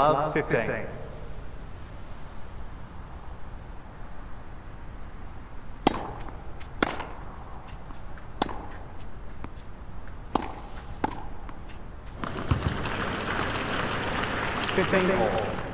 Love 15. Fifteen all.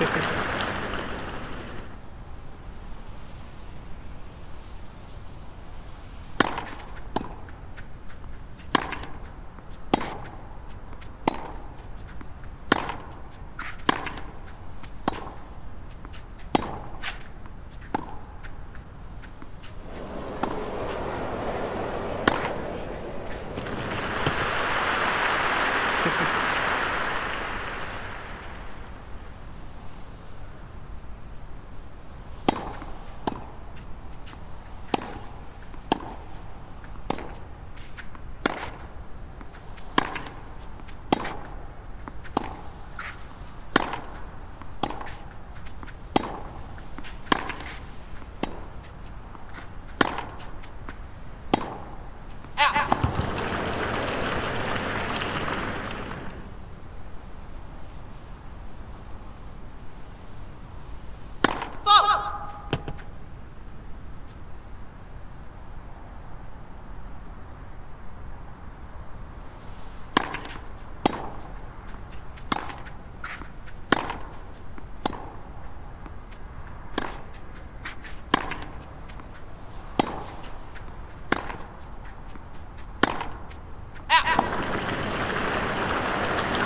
50.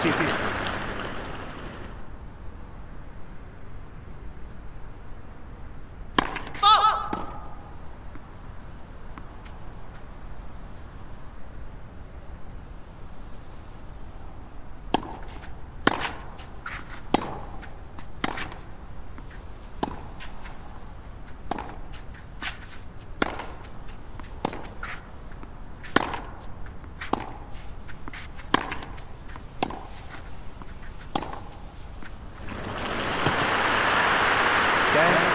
Cheapies. Game.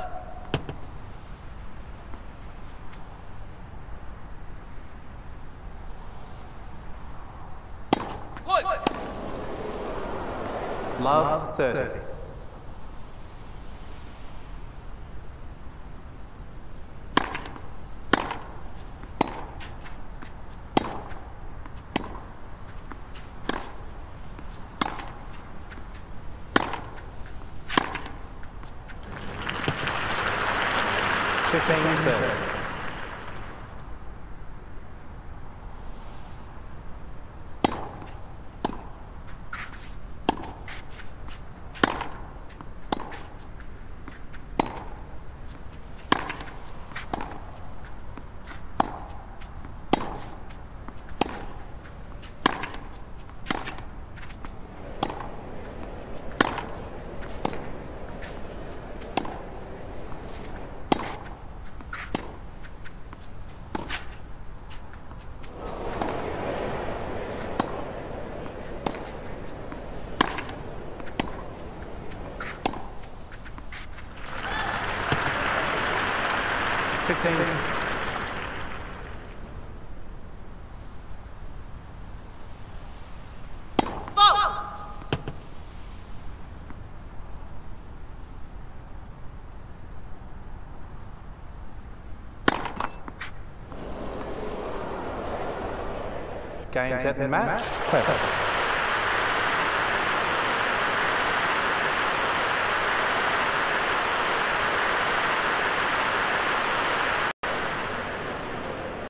Love 30. Fifteen thirty. 15. Game, set and match. match.